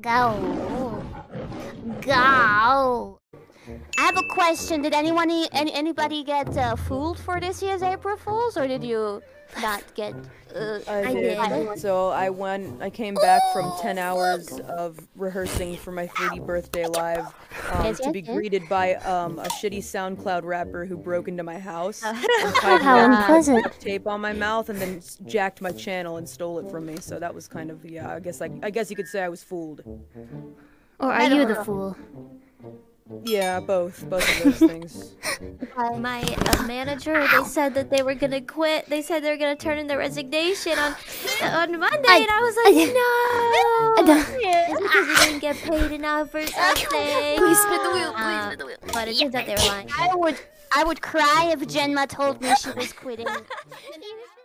Go. Go. I have a question. Did anyone, any, anybody get uh, fooled for this year's April Fools, or did you not get? Uh, I, I did. did. So I went. I came back from ten hours of rehearsing for my 3D birthday live um, Yes, to yes, be yes. greeted by um, a shitty SoundCloud rapper who broke into my house. Uh, and tied How unpleasant. Tape on my mouth and then jacked my channel and stole it from me. So that was kind of yeah. I guess like I guess you could say I was fooled. Or are you the fool? Yeah, both both of those things. My uh, manager, they said that they were gonna quit. They said they were gonna turn in their resignation on on Monday, I- and I was I- like, no. I It's because you didn't get paid enough or something. Please spin the wheel, please Uh, spin the wheel. But it turns out they were lying. I would, I would cry if Genma told me she was quitting.